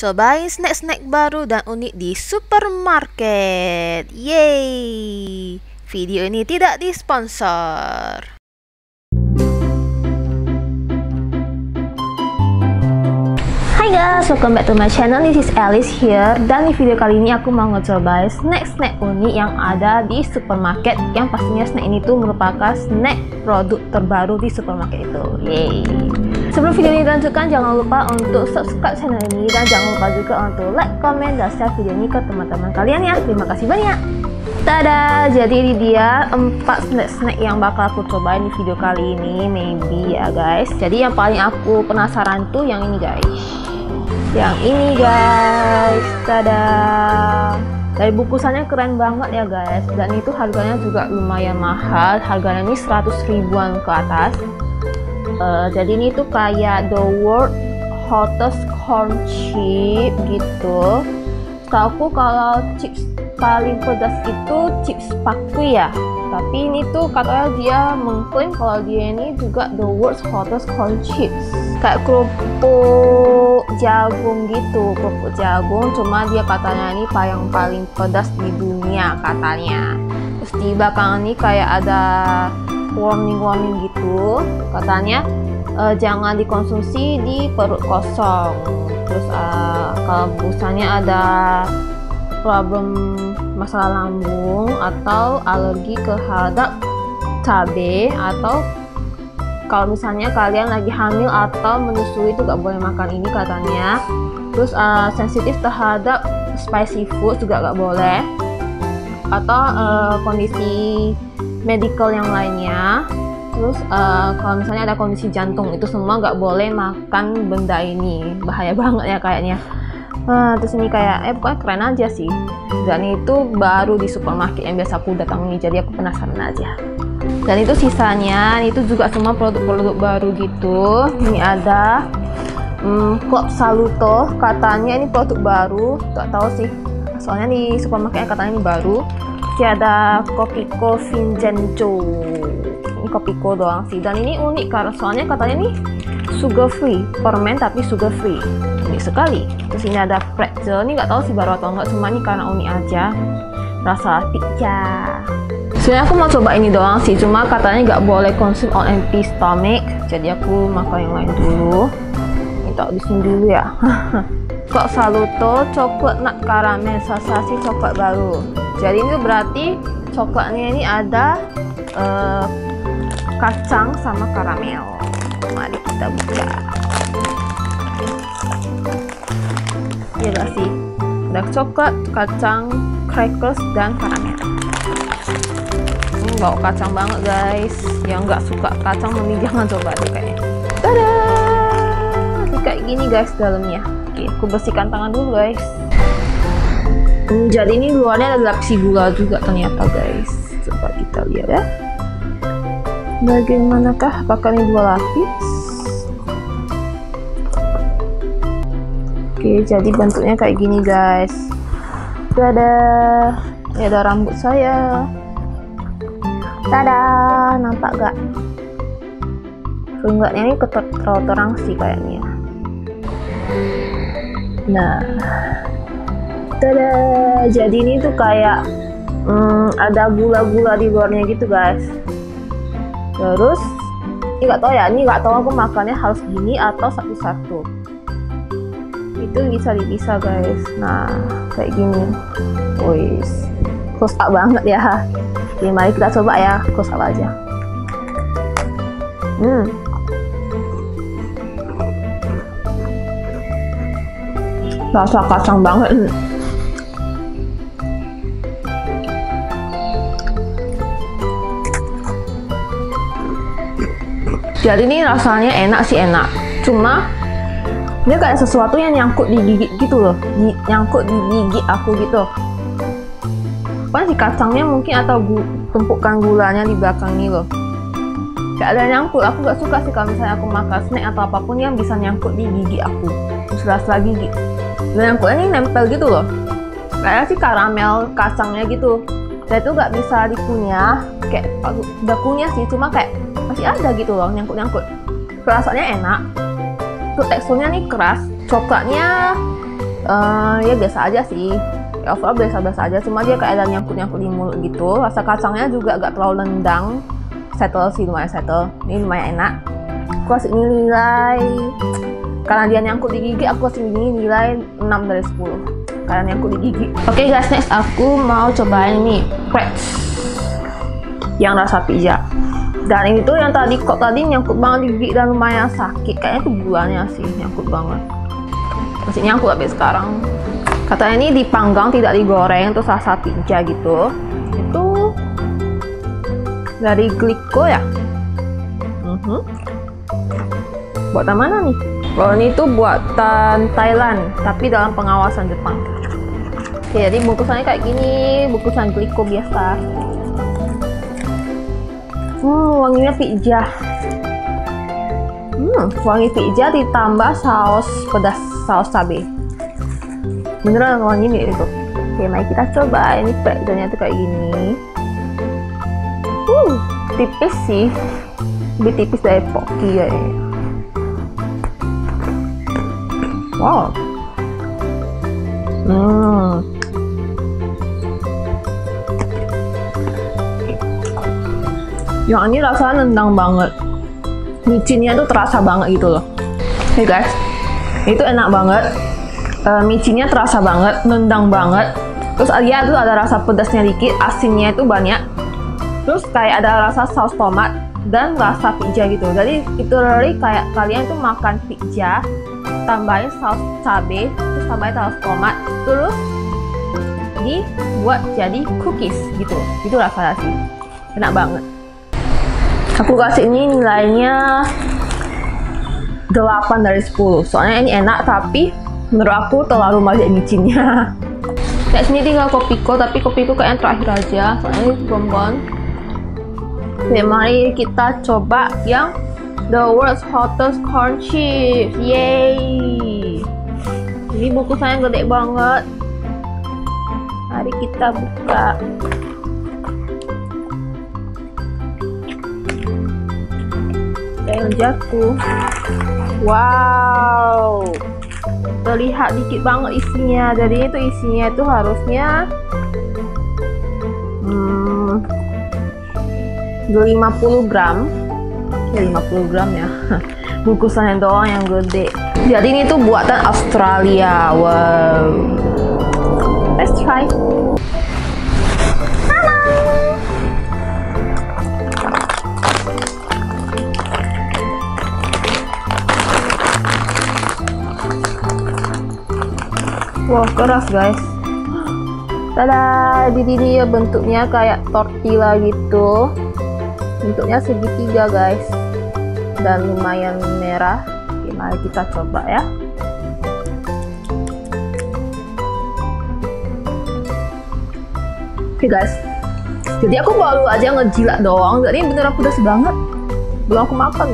Cobain snack-snack baru dan unik di supermarket. Yeay! Video ini tidak disponsor. Hai guys, welcome back to my channel. This is Alice here. Dan di video kali ini aku mau ngecobain snack-snack unik yang ada di supermarket. Yang pastinya snack ini tuh merupakan snack produk terbaru di supermarket itu. Yeay! Sebelum video ini dilanjutkan, jangan lupa untuk subscribe channel ini dan jangan lupa juga untuk like, comment, dan share video ini ke teman-teman kalian ya. Terima kasih banyak. Tada! Jadi ini dia 4 snack-snack yang bakal aku cobain di video kali ini, maybe ya guys. Jadi yang paling aku penasaran tuh yang ini guys. Yang ini guys. Tada! Dari bungkusannya keren banget ya guys. Dan itu harganya juga lumayan mahal. Harganya ini 100 ribuan ke atas. Uh, jadi ini tuh kayak the world hottest corn chip gitu. Setahu kalau chips paling pedas itu chips pakui ya. Tapi ini tuh katanya dia mengklaim kalau dia ini juga the world's hottest corn chips. Kayak kerupuk jagung gitu kerupuk jagung. Cuma dia katanya ini yang paling pedas di dunia katanya. Terus di belakang ini kayak ada warning-warning gitu. Katanya uh, jangan dikonsumsi di perut kosong. Terus uh, kalau busanya ada problem masalah lambung atau alergi terhadap cabai atau kalau misalnya kalian lagi hamil atau menyusui itu gak boleh makan ini katanya. Terus uh, sensitif terhadap spicy food juga gak boleh. Atau uh, kondisi medical yang lainnya terus uh, kalau misalnya ada kondisi jantung itu semua gak boleh makan benda ini bahaya banget ya kayaknya Nah, terus ini kayak, eh pokoknya keren aja sih. Dan itu baru di supermarket yang biasa aku datangi, jadi aku penasaran aja. Dan itu sisanya, itu juga semua produk-produk baru gitu. Ini ada Club Saluto, katanya ini produk baru, tak tahu sih. Soalnya di supermarketnya katanya ini baru. Terus ada Kopiko Vincenzo. Ini Kopiko doang sih. Dan ini unik karena soalnya katanya ini sugar free, permen tapi sugar free. Unik sekali. Terus ini ada pretzel. Ini nggak tahu sih baru atau enggak cuma ini karena unik aja. Rasa pizza sebenarnya aku mau coba ini doang sih. Cuma katanya nggak boleh konsum on empty stomach. Jadi aku makan yang lain dulu. Ini tak di sini dulu ya kok saluto coklat nut karamel sensasi coklat baru? Jadi ini berarti coklatnya ini ada uh, kacang sama karamel. Mari kita buka. Ya gak sih? Ada coklat, kacang, crackers, dan karamel. Ini bau kacang banget guys. Yang nggak suka kacang mending jangan coba deh kayaknya. Ini kayak gini guys dalamnya oke aku bersihkan tangan dulu guys hmm, jadi ini luarnya ada lapisi gula juga ternyata guys coba kita lihat ya bagaimanakah apakah ini dua lapis Oke, jadi bentuknya kayak gini guys. Tada, ini ada rambut saya. Tada, nampak gak? Enggaknya ini terlalu terang sih kayaknya. Nah, tada, jadi ini tuh kayak hmm, ada gula-gula di luarnya gitu guys. Terus, ini nggak tahu ya, ini nggak tahu aku makannya harus gini atau satu-satu. Itu bisa dipisah guys. Nah kayak gini. Wis. Up banget ya. Oke mari kita coba ya. Up aja. Hmm rasa kacang banget. Jadi ini rasanya enak sih enak. Cuma ini kayak sesuatu yang nyangkut di gigi gitu loh. Nyangkut di gigi aku gitu. Kan si kacangnya mungkin atau gu tumpukan gulanya di belakang ini loh. Kayak ada nyangkut. Aku gak suka sih kalau misalnya aku makan snack atau apa pun yang bisa nyangkut di gigi aku. Sela-sela gigi dan nyangkutnya ini nempel gitu loh. Kayak sih karamel kacangnya gitu. Dan itu gak bisa dikunyah. Kayak udah kunyah sih cuma kayak masih ada gitu loh nyangkut-nyangkut. Rasanya enak. Untuk teksturnya nih keras. Coklatnya uh, ya biasa aja sih. Ya overall biasa-biasa aja. Cuma dia kayak ada nyangkut-nyangkut di mulut gitu. Rasa kacangnya juga agak terlalu lendang. Settle sih lumayan settle. Ini lumayan enak. Aku nilai karena dia nyangkut di gigi aku kasih nilai 6 dari 10 karena nyangkut di gigi oke okay guys next. Aku mau cobain ini crepes yang rasa pizza. Dan ini tuh yang tadi kok tadi nyangkut banget di gigi dan lumayan sakit. Kayaknya tuh buahnya sih nyangkut banget. Masih nyangkut sampai sekarang. Katanya ini dipanggang tidak digoreng terus rasa pizza gitu. Itu dari gliko ya? Mhm. -huh. buatan mana nih kalau ini tuh buatan Thailand tapi dalam pengawasan Jepang. Oke, jadi bungkusannya kayak gini bungkusan gliko biasa. Hmm wanginya pizza. Hmm wangi pizza ditambah saus pedas saus cabai beneran wangi nih itu. Oke mari kita coba. Ini pizzanya tuh kayak gini. Uh tipis sih. Lebih tipis dari poki ya wow. Hmm. Yang ini rasanya nendang banget. Micinnya tuh terasa banget gitu loh. Hey guys itu enak banget. Uh, micinnya terasa banget, nendang banget. Terus dia tuh ada rasa pedasnya dikit, asinnya itu banyak. Terus kayak ada rasa saus tomat dan rasa pizza gitu. Jadi itu literally kayak kalian tuh makan pizza, tambahin saus cabe, terus tambahin saus tomat, terus dibuat jadi cookies gitu. Itu rasanya sih. Enak banget. Aku kasih ini nilainya 8 dari 10. Soalnya ini enak tapi menurut aku terlalu banyak micinnya kayak sini tinggal kopiko tapi kopiko kayak yang terakhir aja soalnya ini bonbon oke mari kita coba yang the world's hottest corn chips. Yay. Ini bungkusannya gede banget. Mari kita buka. Kayak jatuh wow. Terlihat dikit banget isinya. Jadi itu isinya itu harusnya hmm, 50 gram. Ya 50 gram ya. Bungkusannya doang yang gede. Jadi ini tuh buatan Australia. Wow. Let's try. Wah keras guys. Tada! Di sini ya bentuknya kayak tortilla gitu bentuknya segitiga guys. Dan lumayan merah. Mari kita coba ya. Oke guys. Jadi aku baru aja ngejilat doang. Jadi beneran pedas banget belum aku makan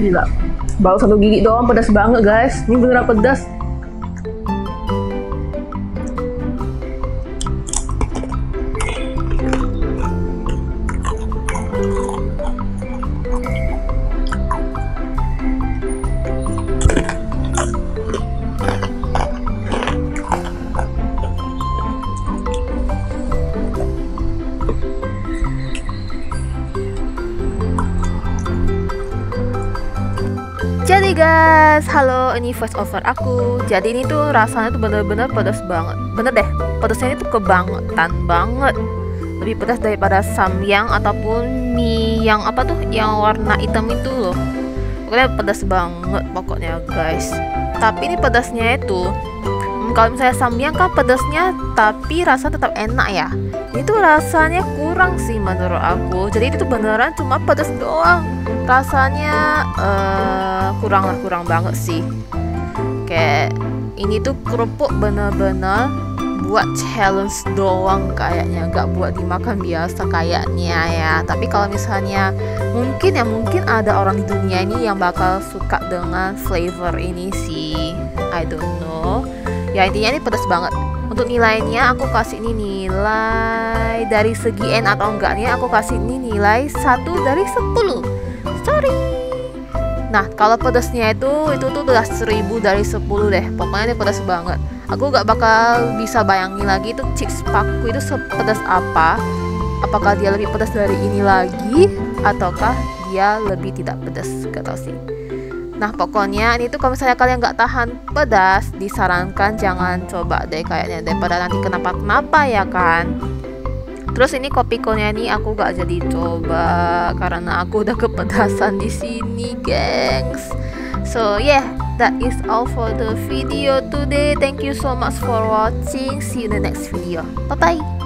Gila. Baru satu gigi doang pedas banget guys. Ini beneran pedas. Jadi guys, halo ini voice over aku. Jadi ini tuh rasanya tuh bener-bener pedas banget. Bener deh, pedasnya itu kebangetan banget. Lebih pedas daripada samyang ataupun mie yang apa tuh yang warna hitam itu loh. Pokoknya pedas banget pokoknya guys. Tapi ini pedasnya itu kalau misalnya samyang kan pedasnya tapi rasa tetap enak ya. Itu rasanya kurang sih menurut aku. Jadi itu beneran cuma pedas doang. Rasanya uh, kurang lah kurang banget sih. Kayak ini tuh kerupuk bener-bener buat challenge doang kayaknya. Gak buat dimakan biasa kayaknya ya. Tapi kalau misalnya mungkin ya mungkin ada orang di dunia ini yang bakal suka dengan flavor ini sih. I don't know ya intinya ini pedas banget. Untuk nilainya aku kasih ini nilai dari segi N atau enggaknya aku kasih ini nilai 1 dari 10 sorry. Nah kalau pedasnya itu itu tuh udah 1000 dari 10 deh. Pokoknya ini pedas banget. Aku gak bakal bisa bayangin lagi itu chips paku itu sepedas apa. Apakah dia lebih pedas dari ini lagi ataukah dia lebih tidak pedas gak tau sih Nah pokoknya ini tuh kalau misalnya kalian nggak tahan pedas disarankan jangan coba deh kayaknya daripada nanti kenapa-kenapa ya kan Terus ini kopi kolnya ini aku gak jadi coba karena aku udah kepedasan di sini, gengs. So yeah, that is all for the video today. Thank you so much for watching. See you in the next video. Bye bye.